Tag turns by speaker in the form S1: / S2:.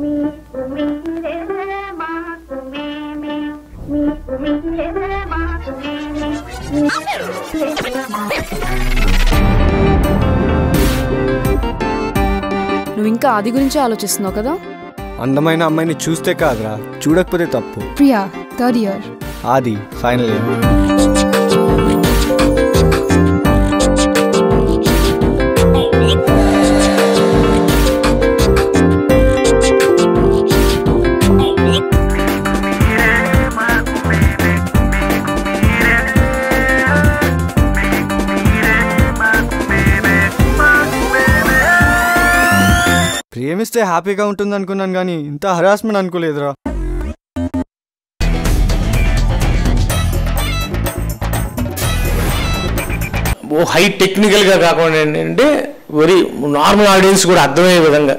S1: మీకు మీరే మాకు మేమే మీకు మీరే మాకు మేమే మీకు మీరే మాకు
S2: నువ్వు ఇంకా ఆది గురించి ఆలోచిస్తున్నావు కదా?
S3: అందమైన అమ్మాయిని చూస్తే కాదురా చూడకపోతే తప్పు.
S2: Priya third year.
S3: Aadi final year. ప్రేమిస్తే హ్యాపీగా ఉంటుంది అనుకున్నాను కానీ ఇంత హరాస్మెంట్ అనుకోలేదురా.
S4: ఓ హై టెక్నికల్గా కాకుండా ఏంటంటే వెరీ నార్మల్ ఆడియన్స్ కూడా అర్థమయ్యే విధంగా.